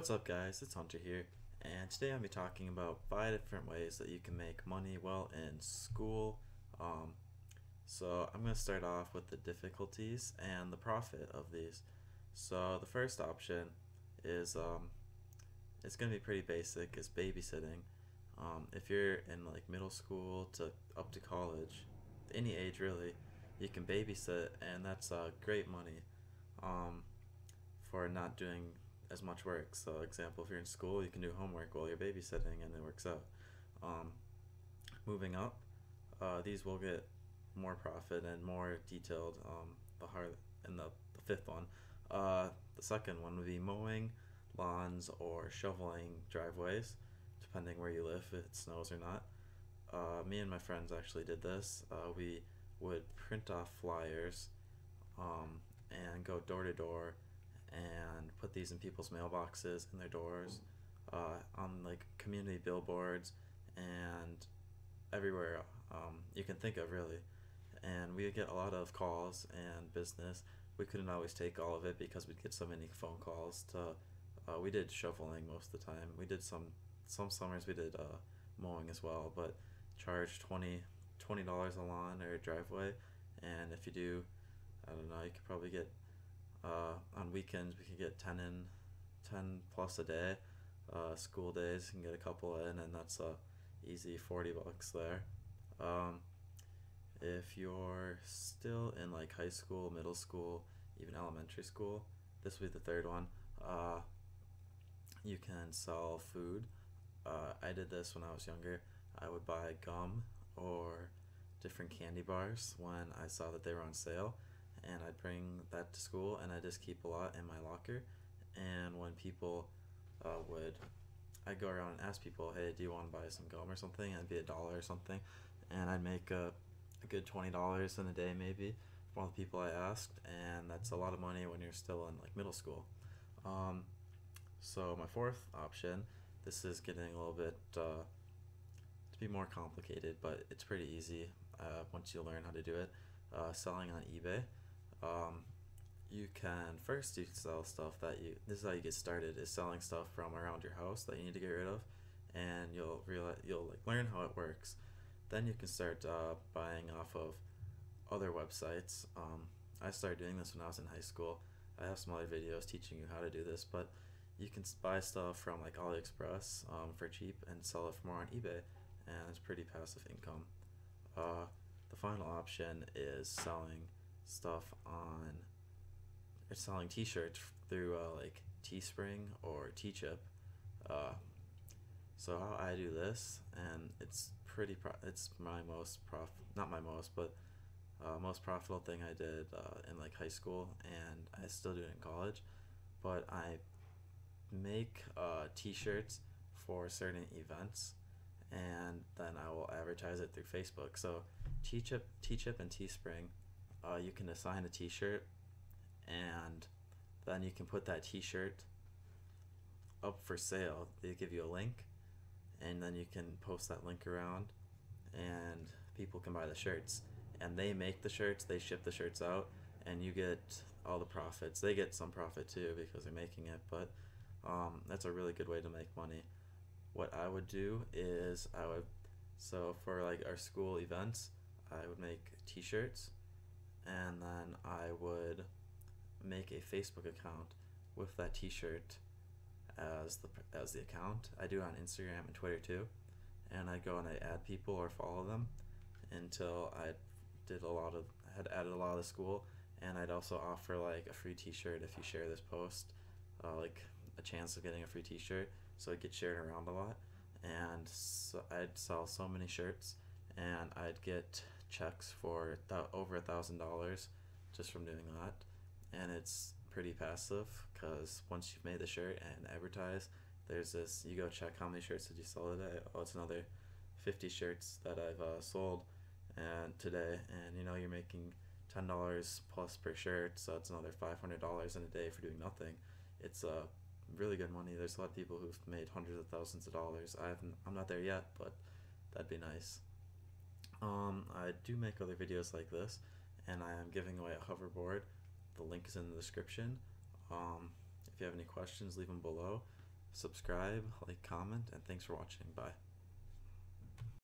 What's up guys, it's Hunter here, and today I'll be talking about 5 different ways that you can make money while in school. Um, so I'm going to start off with the difficulties and the profit of these. So the first option is, um, it's going to be pretty basic, is babysitting. Um, if you're in like middle school to up to college, any age really, you can babysit and that's uh, great money um, for not doing as much work. So, example, if you're in school, you can do homework while you're babysitting, and it works out. Um, moving up, uh, these will get more profit and more detailed. Um, the hard and the, the fifth one. Uh, the second one would be mowing lawns or shoveling driveways, depending where you live, if it snows or not. Uh, me and my friends actually did this. Uh, we would print off flyers um, and go door to door and put these in people's mailboxes in their doors, uh, on like community billboards and everywhere um, you can think of really. And we get a lot of calls and business. We couldn't always take all of it because we'd get so many phone calls. To uh, we did shoveling most of the time. We did some some summers we did uh, mowing as well, but charged 20 dollars a lawn or a driveway. And if you do, I don't know, you could probably get uh, on weekends, we can get 10 in, 10 plus a day. Uh, school days, you can get a couple in, and that's a easy 40 bucks there. Um, if you're still in like high school, middle school, even elementary school, this will be the third one. Uh, you can sell food. Uh, I did this when I was younger. I would buy gum or different candy bars when I saw that they were on sale and I'd bring that to school and I just keep a lot in my locker. And when people uh, would, I'd go around and ask people, hey, do you want to buy some gum or something? And it'd be a dollar or something. And I'd make a, a good $20 in a day maybe from all the people I asked. And that's a lot of money when you're still in like middle school. Um, so my fourth option, this is getting a little bit uh, to be more complicated, but it's pretty easy uh, once you learn how to do it. Uh, selling on eBay um, you can first you can sell stuff that you this is how you get started is selling stuff from around your house that you need to get rid of and you'll realize you'll like learn how it works. Then you can start uh, buying off of other websites. Um, i started doing this when i was in high school. I have some other videos teaching you how to do this but you can buy stuff from like aliexpress um, for cheap and sell it for more on ebay and it's pretty passive income. Uh, the final option is selling stuff on or selling t-shirts through uh, like teespring or teechip uh, so how i do this and it's pretty pro- it's my most prof not my most but uh, most profitable thing i did uh, in like high school and i still do it in college but i make uh, t-shirts for certain events and then i will advertise it through facebook so teechip teechip and teespring uh, you can assign a t-shirt and then you can put that t-shirt up for sale. They give you a link and then you can post that link around and people can buy the shirts. And they make the shirts they ship the shirts out and you get all the profits. They get some profit too because they're making it but um, that's a really good way to make money. What i would do is i would so for like our school events i would make t-shirts and then I would make a Facebook account with that T-shirt as the as the account. I do it on Instagram and Twitter too, and I go and I add people or follow them until I did a lot of had added a lot of the school, and I'd also offer like a free T-shirt if you share this post, uh, like a chance of getting a free T-shirt, so it gets shared around a lot, and so I'd sell so many shirts, and I'd get checks for th- over a thousand dollars just from doing that. And it's pretty passive because once you've made the shirt and advertise there's this you go check how many shirts did you sell today? Oh it's another 50 shirts that i've uh, sold and today. And you know you're making $10 plus per shirt so it's another $500 in a day for doing nothing. It's uh, really good money. There's a lot of people who've made hundreds of thousands of dollars. I haven't i'm not there yet but that'd be nice um, I do make other videos like this, and I am giving away a hoverboard. The link is in the description. Um, if you have any questions, leave them below. subscribe, like, comment, and thanks for watching. Bye.